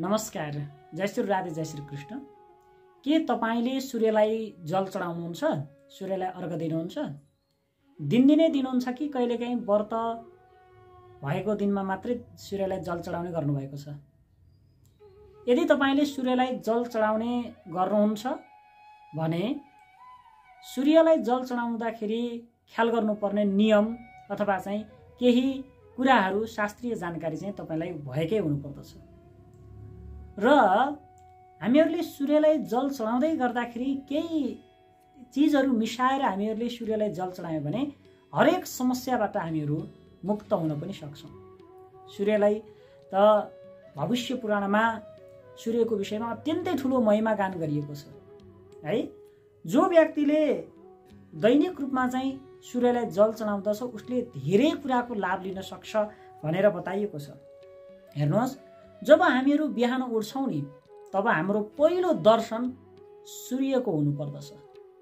नमस्कार जय श्री राधे जय श्री कृष्ण। के तपाईँले सूर्यलाई जल चढाउनुहुन्छ? सूर्यलाई अर्घ दिनुहुन्छ? दिनदिनै दिनुहुन्छ कि कहिलेकाहीँ व्रत भएको दिनमा मात्रै सूर्यलाई जल चढाउने गर्नुभएको छ? यदि तपाईँले सूर्यलाई जल चढाउने गर्नुहुन्छ भने सूर्यलाई जल चढाउँदाखेरि ख्याल गर्नुपर्ने नियम अथवा चाहिँ केही कुराहरू शास्त्रीय जानकारी चाहिँ तपाईँलाई भएकै हुनुपर्दछ। र हामीहरूले सूर्यलाई जल चढाउँदै गर्दाखेरि केही चिजहरू मिसाएर हामीहरूले सूर्यलाई जल चढायौँ भने हरेक समस्याबाट हामीहरू मुक्त हुन पनि सक्छौँ। सूर्यलाई त भविष्य पुराणमा सूर्यको विषयमा अत्यन्तै ठुलो महिमा गान गरिएको छ। है जो व्यक्तिले दैनिक रूपमा चाहिँ सूर्यलाई जल चढाउँदछ उसले धेरै कुराको लाभ लिन सक्छ भनेर बताइएको छ। हेर्नुहोस् जब हामीहरू बिहान उठ्छौँ नि तब हाम्रो पहिलो दर्शन सूर्यको हुनुपर्दछ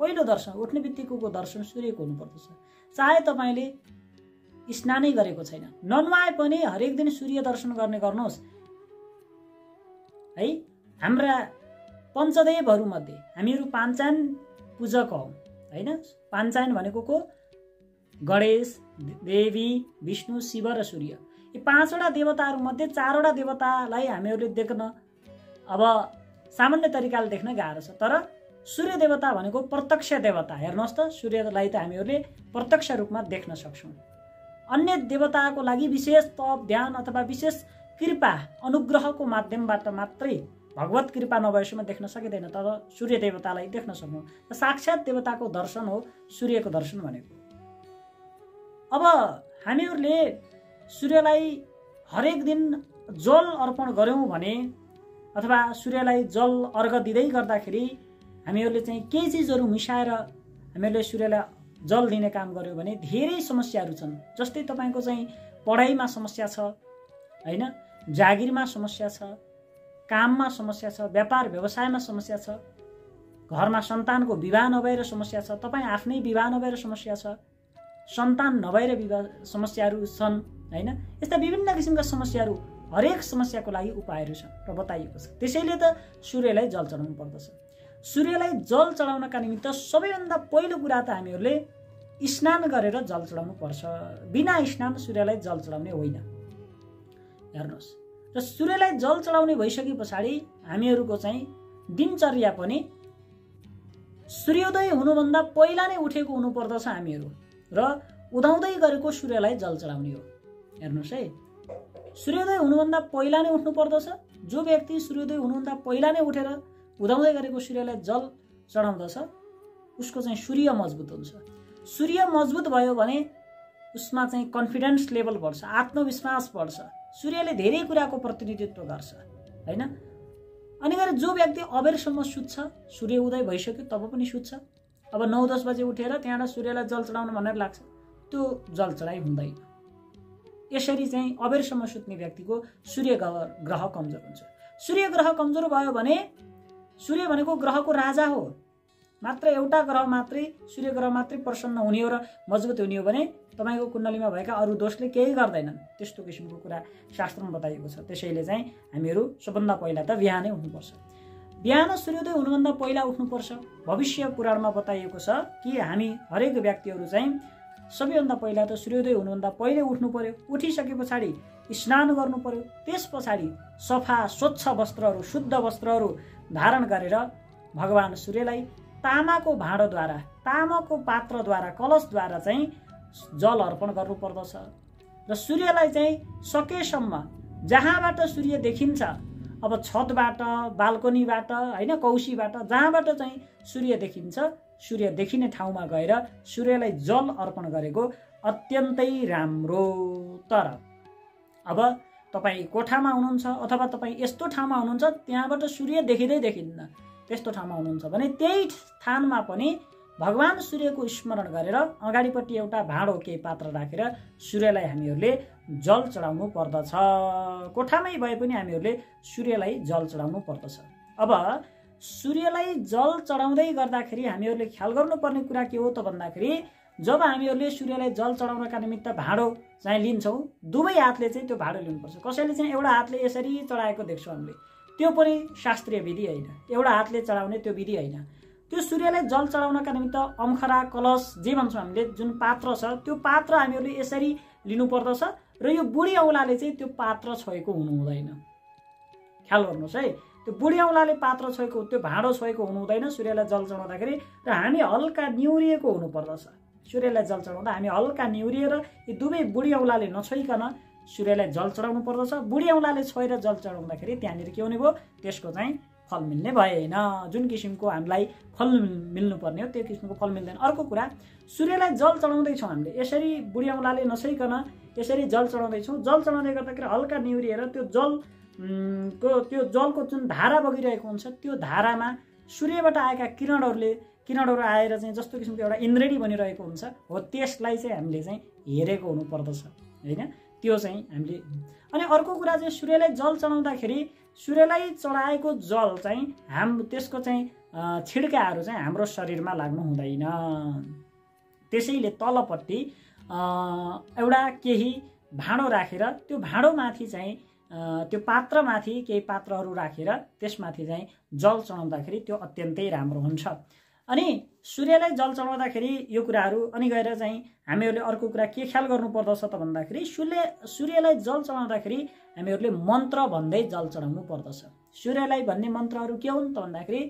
पहिलो दर्शन उठ्ने बित्तिको दर्शन सूर्यको हुनुपर्दछ चाहे तपाईँले स्नानै गरेको छैन ननुहाए पनि हरेक दिन सूर्य दर्शन गर्ने गर्नुहोस्। है हाम्रा पञ्चदेवहरूमध्ये हामीहरू पाञ्चान पूजक हौ होइन? पाञ्चायन भनेको को? गणेश देवी विष्णु शिव र सूर्य। यी पाँचवटा देवताहरूमध्ये चारवटा देवतालाई हामीहरूले देख्न अब सामान्य तरिकाले देख्न गाह्रो छ। तर सूर्य देवता भनेको प्रत्यक्ष देवता हेर्नुहोस् त सूर्यलाई त हामीहरूले प्रत्यक्ष रूपमा देख्न सक्छौँ। अन्य देवताको लागि विशेष तप ध्यान अथवा विशेष कृपा अनुग्रहको माध्यमबाट मात्रै भगवत कृपा नभएसम्म देख्न सकिँदैन तर सूर्य देवतालाई देख्न सक्छौँ र साक्षात् देवताको दर्शन हो सूर्यको दर्शन भनेको। अब हामीहरूले सूर्यलाई हरेक दिन जल अर्पण गऱ्यौँ भने अथवा सूर्यलाई जल अर्घ दिँदै गर्दाखेरि हामीहरूले चाहिँ केही चिजहरू मिसाएर हामीहरूले सूर्यलाई जल दिने काम गऱ्यौँ भने धेरै समस्याहरू छन्। जस्तै तपाईँको चाहिँ पढाइमा समस्या छ होइन? जागिरमा समस्या छ काममा समस्या छ व्यापार व्यवसायमा समस्या छ घरमा सन्तानको विवाह नभएर समस्या छ तपाईँ आफ्नै विवाह नभएर समस्या छ सन्तान नभएर विवाह समस्याहरू छन्। होइन? यस्ता विभिन्न किसिमका समस्याहरू हरेक समस्याको लागि उपायहरू छन् र बताइएको छ। त्यसैले त सूर्यलाई जल चढाउनु पर्दछ। सूर्यलाई जल चढाउनका निमित्त सबैभन्दा पहिलो कुरा त हामीहरूले स्नान गरेर जल चढाउनु पर्छ। बिना स्नान सूर्यलाई जल चढाउने होइन। हेर्नुहोस् र सूर्यलाई जल चढाउने भइसके पछाडि हामीहरूको चाहिँ दिनचर्या पनि सूर्योदय हुनुभन्दा पहिला नै उठेको हुनुपर्दछ हामीहरू र उदाउँदै गरेको सूर्यलाई जल चढाउने हो। हेर्नुहोस् है। सूर्योदय हुनुभन्दा पहिला नै उठ्नु पर्दछ जो व्यक्ति सूर्योदय हुनुभन्दा पहिला नै उठेर उदाउँदै गरेको सूर्यलाई जल चढाउँदछ उसको चाहिँ सूर्य मजबुत हुन्छ। सूर्य मजबुत भयो भने उसमा चाहिँ कन्फिडेन्स लेभल बढ्छ आत्मविश्वास बढ्छ। सूर्यले धेरै कुराको प्रतिनिधित्व गर्छ होइन? अनि गएर जो व्यक्ति अबेरसम्म सुत्छ सूर्य उदय भइसक्यो तब पनि सुत्छ। अब नौ दस बजे उठेर त्यहाँबाट सूर्यलाई जल चढाउनु भनेर लाग्छ त्यो जल चढाइ हुँदैन। यसरी चाहिँ अबेरसम्म सुत्ने व्यक्तिको सूर्य ग्रह कमजोर हुन्छ। सूर्य ग्रह कमजोर भयो भने सूर्य भनेको ग्रहको राजा हो। मात्र एउटा ग्रह मात्रै सूर्य ग्रह मात्रै प्रसन्न हुने हो र मजबुत हुने हो भने तपाईँको कुण्डलीमा भएका अरू दोषले केही गर्दैनन्। त्यस्तो किसिमको कुरा शास्त्रमा बताइएको छ। त्यसैले चाहिँ हामीहरू सबभन्दा पहिला त बिहानै उठ्नुपर्छ। बिहान सूर्योदय हुनुभन्दा पहिला उठ्नुपर्छ। भविष्य पुराणमा बताइएको छ कि हामी हरेक व्यक्तिहरू चाहिँ सबैभन्दा पहिला त सूर्योदय हुनुभन्दा पहिले उठ्नु पर्यो उठिसके पछाडि स्नान गर्नु पर्यो त्यस पछाडि सफा स्वच्छ वस्त्रहरू शुद्ध वस्त्रहरू धारण गरेर भगवान् सूर्यलाई तामाको भाँडोद्वारा तामाको पात्रद्वारा कलशद्वारा चाहिँ जल अर्पण गर्नुपर्दछ। र सूर्यलाई चाहिँ सकेसम्म जहाँबाट सूर्य देखिन्छ अब छतबाट बाल्कनीबाट होइन कौशीबाट जहाँबाट चाहिँ सूर्य देखिन्छ सूर्य देखिने ठाउँमा गएर सूर्यलाई जल अर्पण गरेको अत्यन्तै राम्रो तर अब तपाईँ कोठामा हुनुहुन्छ अथवा तपाईँ यस्तो ठाउँमा हुनुहुन्छ त्यहाँबाट सूर्य देखिँदै देखिन्न। त्यस्तो ठाउँमा हुनुहुन्छ भने त्यही स्थानमा पनि भगवान् सूर्यको स्मरण गरेर अगाडिपट्टि एउटा भाँडो केही पात्र राखेर सूर्यलाई हामीहरूले जल चढाउनु पर्दछ। कोठामै भए पनि हामीहरूले सूर्यलाई जल चढाउनु पर्दछ। अब सूर्यलाई जल चढाउँदै गर्दाखेरि हामीहरूले ख्याल गर्नुपर्ने कुरा के हो त भन्दाखेरि जब हामीहरूले सूर्यलाई जल चढाउनका निमित्त भाँडो चाहिँ लिन्छौँ दुवै हातले चाहिँ त्यो भाँडो लिनुपर्छ। कसैले चाहिँ एउटा हातले यसरी चढाएको देख्छौँ हामीले त्यो पनि शास्त्रीय विधि होइन। एउटा हातले चढाउने त्यो विधि होइन। त्यो सूर्यलाई जल चढाउनका निमित्त अम्खरा कलश जे भन्छौँ हामीले जुन पात्र छ त्यो पात्र हामीहरूले यसरी लिनुपर्दछ र यो बुढी औँलाले चाहिँ त्यो पात्र छोएको हुनु हुँदैन। ख्याल गर्नुहोस् है। त्यो बुढी औँलाले पात्र छोएको त्यो भाँडो छोएको हुनु हुँदैन सूर्यलाई जल चढाउँदाखेरि र हामी हल्का निहुरिएको हुनुपर्दछ। सूर्यलाई जल चढाउँदा हामी हल्का निहुरिएर यी दुवै बुढी औँलाले नछोइकन सूर्यलाई जल चढाउनु पर्दछ बुढी औँलाले छोएर जल चढाउँदाखेरि त्यहाँनिर के हुने भयो? त्यसको चाहिँ फल मिल्ने भएन। जुन किसिमको हामीलाई फल मिल्नुपर्ने हो त्यो किसिमको फल मिल्दैन। अर्को कुरा सूर्यलाई जल चढाउँदैछौँ हामीले। यसरी बुढी औँलाले नछोइकन यसरी जल चढाउँदैछौँ। जल चढाउँदै गर्दाखेरि हल्का निहुरिएर त्यो जल को त्यो जलको जुन धारा बगिरहेको हुन्छ त्यो धारामा सूर्यबाट आएका किरणहरूले किरणहरू आएर चाहिँ जस्तो किसिमको एउटा इन्द्रेणी बनिरहेको हुन्छ हो त्यसलाई चाहिँ हामीले चाहिँ हेरेको हुनुपर्दछ होइन? त्यो चाहिँ हामीले अनि अर्को कुरा चाहिँ सूर्यलाई जल चढाउँदाखेरि सूर्यलाई चढाएको जल चाहिँ हाम त्यसको चाहिँ छिड्काहरू चाहिँ हाम्रो शरीरमा लाग्नु हुँदैन। त्यसैले तलपट्टि एउटा केही भाँडो राखेर त्यो भाँडोमाथि चाहिँ त्यो पात्रमाथि केही पात्रहरू राखेर त्यसमाथि चाहिँ जल चढाउँदाखेरि त्यो अत्यन्तै राम्रो हुन्छ। अनि सूर्यलाई जल चढाउँदाखेरि यो कुराहरू अनि गएर चाहिँ हामीहरूले अर्को कुरा के ख्याल गर्नुपर्दछ त भन्दाखेरि सूर्य सूर्यलाई जल चढाउँदाखेरि हामीहरूले मन्त्र भन्दै जल चढाउनु पर्दछ। सूर्यलाई भन्ने मन्त्रहरू के हुन् त भन्दाखेरि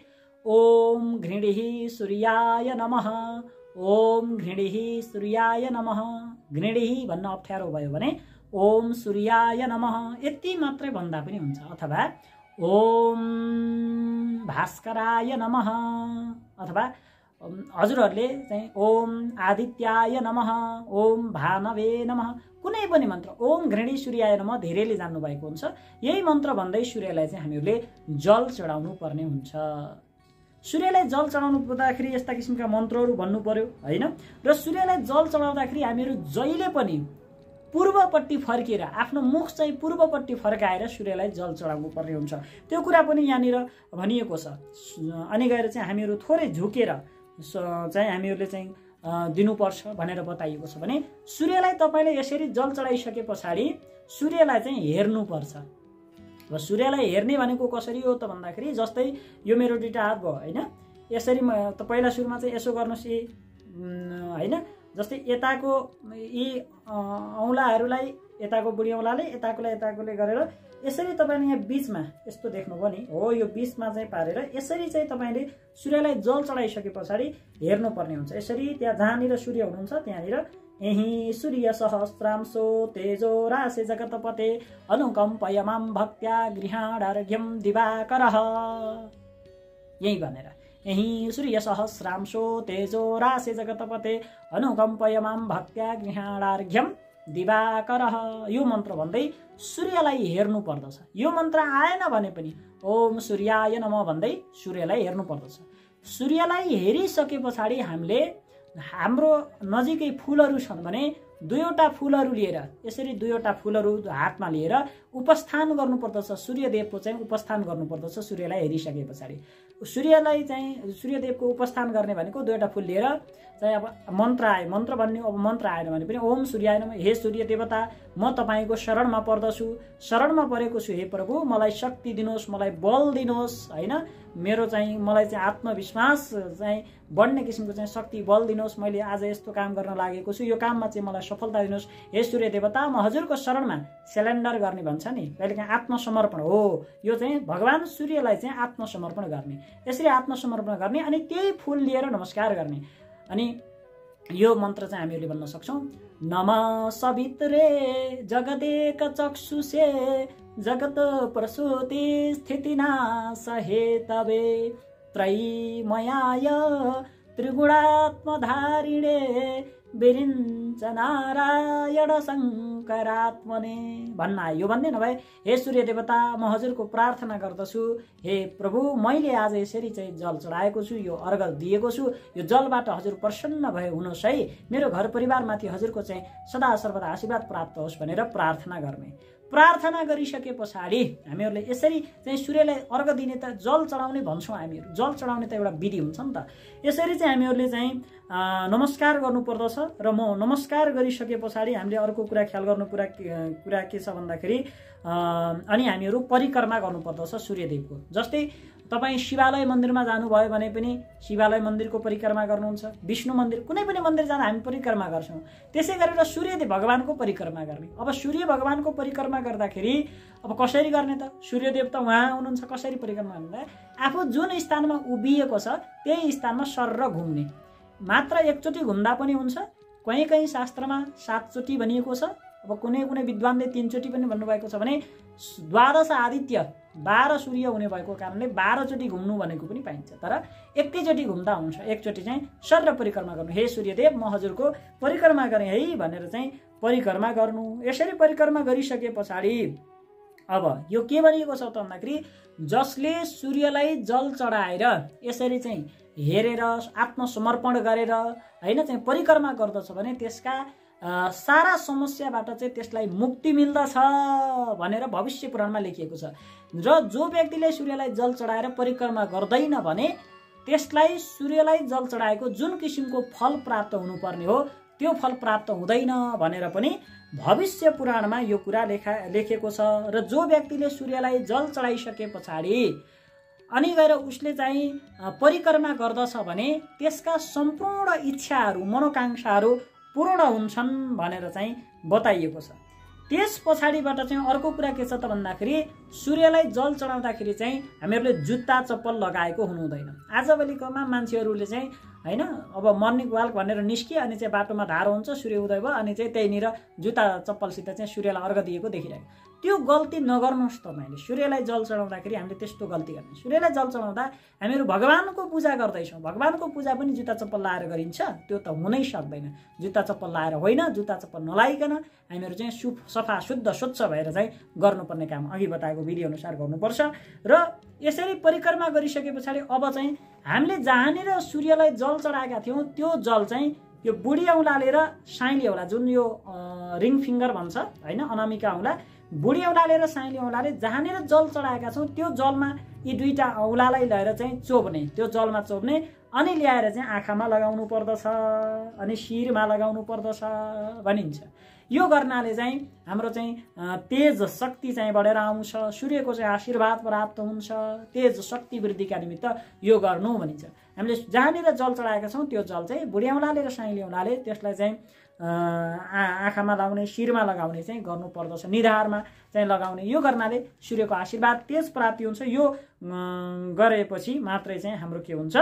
ओम घृणिही सूर्याय नमः ओम घृणिही सूर्याय नमः। घृणिही भन्न अप्ठ्यारो भयो भने ओम सूर्याय नम। यति मात्रै भन्दा पनि हुन्छ अथवा ओम भास्कराय नम अथवा हजुरहरूले चाहिँ ओम आदित्याय नम ओम भानवे नम कुनै पनि मन्त्र ओम घृणी सूर्याय नम धेरैले जान्नुभएको हुन्छ। यही मन्त्र भन्दै सूर्यलाई चाहिँ हामीहरूले जल चढाउनु पर्ने हुन्छ। सूर्यलाई जल चढाउनु पर्दाखेरि यस्ता किसिमका मन्त्रहरू भन्नु पर्यो होइन? र सूर्यलाई जल चढाउँदाखेरि हामीहरू जहिले पनि पूर्वपट्टि फर्किएर आफ्नो मुख चाहिँ पूर्वपट्टि फर्काएर सूर्यलाई जल चढाउनु पर्ने हुन्छ। त्यो कुरा पनि यहाँनिर भनिएको छ। अनि गएर चाहिँ हामीहरू थोरै झुकेर चाहिँ हामीहरूले चाहिँ दिनुपर्छ भनेर बताइएको छ भने सूर्यलाई तपाईँले यसरी जल चढाइसके पछाडि सूर्यलाई चाहिँ हेर्नुपर्छ। र सूर्यलाई हेर्ने भनेको कसरी हो त भन्दाखेरि जस्तै यो मेरो दुइटा हात भयो होइन? यसरी त पहिला सुरुमा चाहिँ यसो गर्नुहोस् ए होइन? जस्तै यताको यी औँलाहरूलाई यताको बुढी औँलाले यताकोलाई यताकोले गरेर यसरी तपाईँले यहाँ बिचमा यस्तो देख्नुभयो नि हो यो बिचमा चाहिँ पारेर यसरी चाहिँ तपाईँले सूर्यलाई जल चढाइसके पछाडि हेर्नुपर्ने हुन्छ। यसरी त्यहाँ जहाँनिर सूर्य हुनुहुन्छ त्यहाँनिर यही सूर्य सहस्रांशो तेजो राशे जगतपते अनुकम्पयमाम भक्त्या गृहाणार्घ्यम दिवाकर। यही भनेर। यही सूर्य सहस्रांशो तेजो राशे जगतपते अनुकम्पयमाम भक्त्या गृहाणार्घ्यम दिवाकर। यो मन्त्र भन्दै सूर्यलाई हेर्नु पर्दछ। यो मन्त्र आएन भने पनि ओम सूर्याय नम भन्दै सूर्यलाई हेर्नु पर्दछ। सूर्यलाई हेरिसके पछाडि हामीले हाम्रो नजिकै फुलहरू छन् भने दुईवटा फुलहरू लिएर यसरी दुईवटा फुलहरू हातमा लिएर उपस्थान गर्नुपर्दछ। सूर्यदेवको चाहिँ उपस्थान गर्नुपर्दछ सूर्यलाई हेरिसके पछाडि। सूर्यलाई चाहिँ सूर्यदेवको उपस्थान गर्ने भनेको दुईवटा फुल लिएर चाहिँ अब मन्त्र आयो। मन्त्र भन्ने अब मन्त्र आएन भने पनि ओम सूर्याएन हे सूर्य देवता म तपाईँको शरणमा पर्दछु। शरणमा परेको छु हे प्रभु मलाई शक्ति दिनुहोस् मलाई बल दिनुहोस् होइन? मेरो चाहिँ मलाई चाहिँ आत्मविश्वास चाहिँ बढ्ने किसिमको चाहिँ शक्ति बल दिनुहोस्। मैले आज यस्तो काम गर्न लागेको छु। यो काममा चाहिँ मलाई सफलता दिनुहोस्। हे सूर्य देवता म हजुरको शरणमा सिलेन्डर गर्ने भन्छ नि। कहिलेकाहीँ आत्मसमर्पण हो। यो चाहिँ भगवान् सूर्यलाई चाहिँ आत्मसमर्पण गर्ने। यसरी आत्मसमर्पण गर्ने अनि त्यही फुल लिएर नमस्कार गर्ने। अनि यो मन्त्र चाहिँ हामीहरूले भन्न सक्छौँ। नम सवित्रे जगदेक चक्षुषे जगत प्रसुति स्थितिनाश हेतवे त्रयीमयाय त्रिगुणात्मधारिणे विरिञ्च नारायण शङ्करात्मने भन्न आयो भन्ने नभए हे सूर्य देवता म हजुरको प्रार्थना गर्दछु हे प्रभु मैले आज यसरी चाहिँ जल चढाएको छु यो अर्घ दिएको छु यो जलबाट हजुर प्रसन्न भए हुनुहोस् है। मेरो घर परिवारमाथि हजुरको चाहिँ सदा सर्वदा आशीर्वाद प्राप्त होस् भनेर प्रार्थना गर्ने प्रार्थना गरिसके पछाडि हामीहरूले यसरी चाहिँ सूर्यलाई अर्घ दिने त जल चढाउने भन्छौँ हामीहरू। जल चढाउने त एउटा विधि हुन्छ नि त। यसरी चाहिँ हामीहरूले चाहिँ नमस्कार गर्नुपर्दछ र म नमस्कार गरिसके पछाडि हामीले अर्को कुरा ख्याल गर्नु कुरा कुरा के छ भन्दाखेरि अनि हामीहरू परिक्रमा गर्नुपर्दछ सूर्यदेवको। जस्तै तपाईँ शिवालय मन्दिरमा जानुभयो भने पनि शिवालय मन्दिरको परिक्रमा गर्नुहुन्छ विष्णु मन्दिर कुनै पनि मन्दिर जाँदा हामी परिक्रमा गर्छौँ। त्यसै गरेर सूर्यदेव भगवान्को परिक्रमा गर्ने। अब सूर्य भगवान्को परिक्रमा गर्दाखेरि अब कसरी गर्ने त? सूर्यदेव त उहाँ हुनुहुन्छ कसरी परिक्रमा भन्दा आफू जुन स्थानमा उभिएको छ त्यही स्थानमा सर घुम्ने। मात्र एकचोटि घुम्दा पनि हुन्छ। कहीँ कहीँ शास्त्रमा सातचोटि भनिएको छ। अब कुनै कुनै विद्वानले तिनचोटि पनि भन्नुभएको छ भने द्वादश आदित्य बाह्र सूर्य हुने भएको कारणले बाह्रचोटि घुम्नु भनेको पनि पाइन्छ। तर एकैचोटि घुम्दा हुन्छ। एकचोटि चाहिँ सर परिक्रमा गर्नु। हे सूर्यदेव म हजुरको परिक्रमा गरेँ है भनेर चाहिँ परिक्रमा गर्नु। यसरी परिक्रमा गरिसके पछाडि अब यो के भनिएको छ त भन्दाखेरि जसले सूर्यलाई जल चढाएर यसरी चाहिँ हेरेर आत्मसमर्पण गरेर होइन चाहिँ परिक्रमा गर्दछ भने त्यसका सारा समस्याबाट चाहिँ त्यसलाई मुक्ति मिल्दछ भनेर भविष्य पुराणमा लेखिएको छ। र जो व्यक्तिले सूर्यलाई जल चढाएर परिक्रमा गर्दैन भने त्यसलाई सूर्यलाई जल चढाएको जुन किसिमको फल प्राप्त हुनुपर्ने हो त्यो फल प्राप्त हुँदैन भनेर पनि भविष्य पुराणमा यो कुरा लेखा लेखेको छ। र जो व्यक्तिले सूर्यलाई जल चढाइसके पछाडि अनि गएर उसले चाहिँ परिक्रमा गर्दछ भने त्यसका सम्पूर्ण इच्छाहरू मनोकाङ्क्षाहरू पूर्ण हुन्छन् भनेर चाहिँ बताइएको छ। त्यस पछाडिबाट चाहिँ अर्को कुरा के छ त भन्दाखेरि सूर्यलाई जल चढाउँदाखेरि चाहिँ हामीहरूले जुत्ता चप्पल लगाएको हुनु हुँदैन आजभोलिकोमा मान्छेहरूले चाहिँ होइन अब मर्निङ वाक भनेर निस्कियो अनि चाहिँ बाटोमा धारो हुन्छ सूर्य उदय भयो अनि चाहिँ त्यहीँनिर जुत्ता चप्पलसित चाहिँ सूर्यलाई अर्घ दिएको देखिरहेको। त्यो गल्ती नगर्नुहोस् तपाईँले सूर्यलाई जल चढाउँदाखेरि हामीले त्यस्तो गल्ती गर्ने सूर्यलाई जल चढाउँदा हामीहरू भगवान्को पूजा गर्दैछौँ। भगवान्को पूजा पनि जुत्ता चप्पल लाएर गरिन्छ। त्यो त हुनै सक्दैन। जुत्ता चप्पल लाएर होइन जुत्ता चप्पल नलाइकन हामीहरू चाहिँ सु सफा शुद्ध स्वच्छ भएर चाहिँ गर्नुपर्ने काम अघि बताएको विधि अनुसार गर्नुपर्छ। र यसरी परिक्रमा गरिसके पछाडि अब चाहिँ हामीले जहाँनिर सूर्यलाई जल चढाएका थियौँ त्यो जल चाहिँ यो बुढी औँलाले र साइली औँला जुन यो रिङ फिङ्गर भन्छ होइन अनामिका औँला बुढी औँलाले र साइली औँलाले जहाँनिर जल चढाएका छौँ त्यो जलमा यी दुईवटा औँलालाई ल्याएर चाहिँ चोप्ने त्यो जलमा चोप्ने अनि ल्याएर चाहिँ आँखामा लगाउनु पर्दछ अनि शिरमा लगाउनु पर्दछ भनिन्छ। यो गर्नाले चाहिँ हाम्रो चाहिँ तेज शक्ति चाहिँ बढेर आउँछ। सूर्यको चाहिँ आशीर्वाद प्राप्त हुन्छ। तेज शक्ति वृद्धिका निमित्त यो गर्नु भनिन्छ। हामीले जहाँनिर जल चढाएका छौँ त्यो जल चाहिँ बुढी औँलाले र साइली त्यसलाई चाहिँ आँखामा लगाउने शिरमा लगाउने चाहिँ गर्नुपर्दछ निधारमा चाहिँ लगाउने। यो गर्नाले सूर्यको आशीर्वाद तेज प्राप्ति हुन्छ। यो गरेपछि मात्रै चाहिँ हाम्रो के हुन्छ?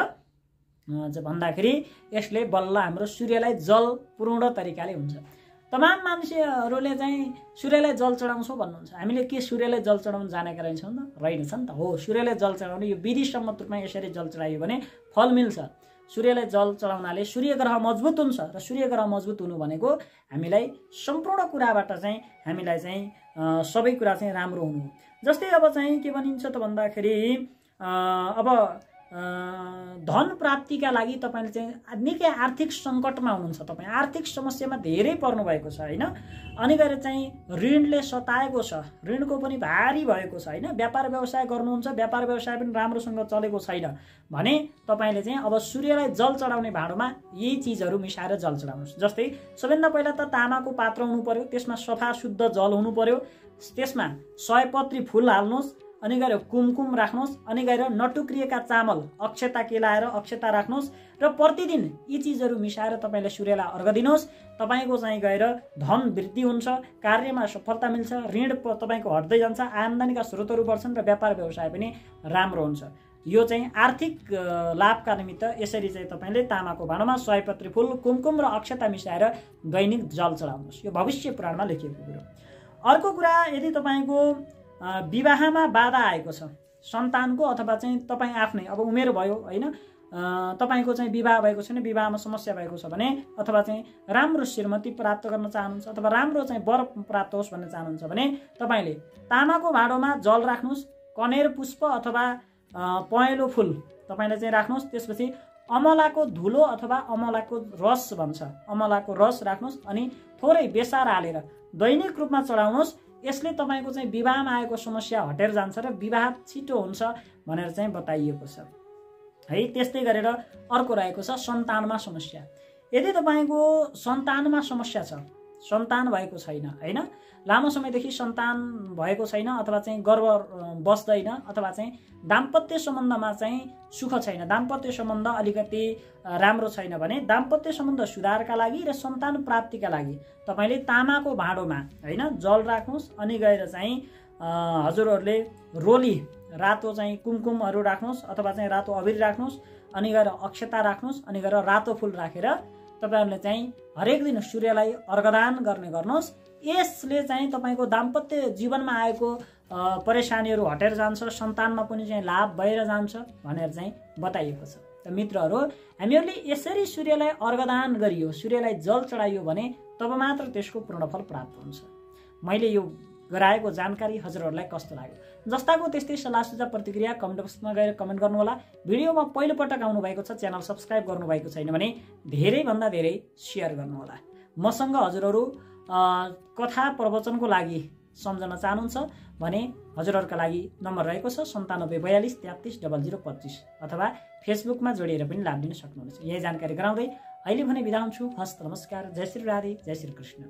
भन्दाखेरि यसले बल्ल हाम्रो सूर्यलाई जल पूर्ण तरिकाले हुन्छ। तमाम मान्छेहरूले चाहिँ सूर्यलाई जल चढाउँछौँ भन्नुहुन्छ। हामीले के सूर्यलाई जल चढाउनु जानेका रहेछौँ त? रहेनछ नि त। हो सूर्यलाई जल चढाउने यो विधिसम्म रूपमा यसरी जल चढायो भने फल मिल्छ। सूर्यलाई जल चढाउनाले सूर्य ग्रह मजबुत हुन्छ र सूर्य ग्रह मजबुत हुनु भनेको हामीलाई सम्पूर्ण कुराबाट चाहिँ हामीलाई चाहिँ सबै कुरा चाहिँ राम्रो हुनु जस्तै अब चाहिँ के भनिन्छ त भन्दाखेरि अब धन प्राप्तिका लागि तपाईँले चाहिँ निकै आर्थिक सङ्कटमा हुनुहुन्छ तपाईँ। आर्थिक समस्यामा धेरै पर्नु भएको छ होइन? अनि गएर चाहिँ ऋणले सताएको छ ऋणको पनि भारी भएको छ होइन? व्यापार व्यवसाय गर्नुहुन्छ व्यापार व्यवसाय पनि राम्रोसँग चलेको छैन भने तपाईँले चाहिँ अब सूर्यलाई जल चढाउने भाँडोमा यही चिजहरू मिसाएर जल चढाउनुहोस्। जस्तै सबैभन्दा पहिला त तामाको पात्र हुनु पर्यो त्यसमा सफा शुद्ध जल हुनु पर्यो त्यसमा सयपत्री फुल हाल्नुहोस् अनि गएर कुमकुम राख्नुहोस् अनि गएर नटुक्रिएका चामल अक्षता केलाएर अक्षता राख्नुहोस् र प्रतिदिन यी चिजहरू मिसाएर तपाईँले सूर्यलाई अर्घ दिनुहोस् तपाईँको चाहिँ गएर धन वृद्धि हुन्छ कार्यमा सफलता मिल्छ ऋण तपाईँको हट्दै जान्छ आम्दानीका स्रोतहरू बढ्छन् र व्यापार व्यवसाय पनि राम्रो हुन्छ। यो चाहिँ आर्थिक लाभका निमित्त यसरी चाहिँ तपाईँले तामाको भाँडोमा सयपत्री फुल कुमकुम र अक्षता मिसाएर दैनिक जल चढाउनुहोस्। यो भविष्य पुराणमा लेखिएको कुरो। अर्को कुरा यदि तपाईँको विवाहमा बाधा आएको छ। सन्तानको अथवा चाहिँ तपाईँ आफ्नै अब उमेर भयो होइन? तपाईँको चाहिँ विवाह भएको छैन विवाहमा समस्या भएको छ भने अथवा चाहिँ राम्रो श्रीमती प्राप्त गर्न चाहनुहुन्छ अथवा राम्रो चाहिँ वर प्राप्त होस् भन्न चाहनुहुन्छ भने तपाईँले तामाको भाँडोमा जल राख्नुहोस् कनेर पुष्प अथवा पहेँलो फुल तपाईँले चाहिँ राख्नुहोस् त्यसपछि अमलाको धुलो अथवा अमलाको रस भन्छ। अमलाको रस राख्नुहोस् अनि थोरै बेसार हालेर दैनिक रूपमा चढाउनुहोस् यसले तपाईँको चाहिँ विवाहमा आएको समस्या हटेर जान्छ र विवाह छिटो हुन्छ भनेर चाहिँ बताइएको छ। है त्यस्तै गरेर अर्को रहेको छ सन्तानमा समस्या। यदि तपाईँको सन्तानमा समस्या छ सन्तान भएको छैन होइन? लामो समयदेखि सन्तान भएको छैन अथवा चाहिँ गर्व बस्दैन अथवा चाहिँ दाम्पत्य सम्बन्धमा चाहिँ सुख छैन। दाम्पत्य सम्बन्ध अलिकति राम्रो छैन भने दाम्पत्य सम्बन्ध सुधारका लागि र सन्तान प्राप्तिका लागि तपाईँले तामाको भाँडोमा होइन जल राख्नुहोस् अनि गएर चाहिँ हजुरहरूले रोली रातो चाहिँ कुमकुमहरू राख्नुहोस् अथवा चाहिँ रातो अबिर राख्नुहोस् अनि गएर अक्षता राख्नुहोस् अनि गएर रातो फुल राखेर तपाईँहरूले चाहिँ हरेक दिन सूर्यलाई अर्घदान गर्ने गर्नुहोस्। यसले चाहिँ तपाईँको दाम्पत्य जीवनमा आएको परेसानीहरू हटेर जान्छ सन्तानमा पनि चाहिँ लाभ भएर जान्छ भनेर चाहिँ बताइएको छ। त मित्रहरू हामीहरूले यसरी सूर्यलाई अर्घदान गरियो सूर्यलाई जल चढाइयो भने तब मात्र त्यसको पूर्णफल प्राप्त हुन्छ। मैले यो गराएको जानकारी हजुरहरूलाई कस्तो लाग्यो? जस्ताको त्यस्तै सल्लाह सुझाव प्रतिक्रिया कमेन्ट बक्समा गएर कमेन्ट गर्नुहोला। भिडियोमा पहिलोपटक आउनुभएको छ च्यानल सब्सक्राइब गर्नुभएको छैन भने धेरैभन्दा धेरै सेयर गर्नुहोला। मसँग हजुरहरू कथा प्रवचनको लागि सम्झन चाहनुहुन्छ भने हजुरहरूका लागि नम्बर रहेको छ सन्तानब्बे बयालिस तेत्तिस डबल जिरो पच्चिस अथवा फेसबुकमा जोडिएर पनि लाभ लिन सक्नुहुनेछ। यही जानकारी गराउँदै अहिले भने बिदा हुन्छु। हस्त नमस्कार। जय श्री राधे। जय श्री कृष्ण।